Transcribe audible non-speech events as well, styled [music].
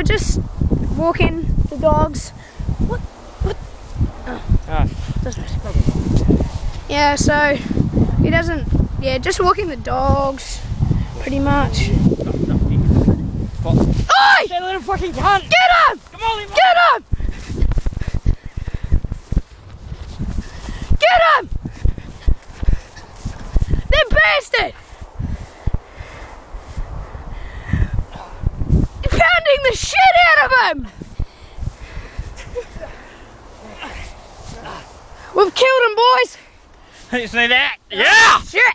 we're just walking the dogs. What? What? Ah. Doesn't. Yeah, so he doesn't. Yeah, just walking the dogs, pretty much. Oi! That little fucking cunt! Get him! Come on, leave Get him! Get him! They bastard! You're pounding the shit We've killed him, boys! [laughs] You see that? Yeah! Shit!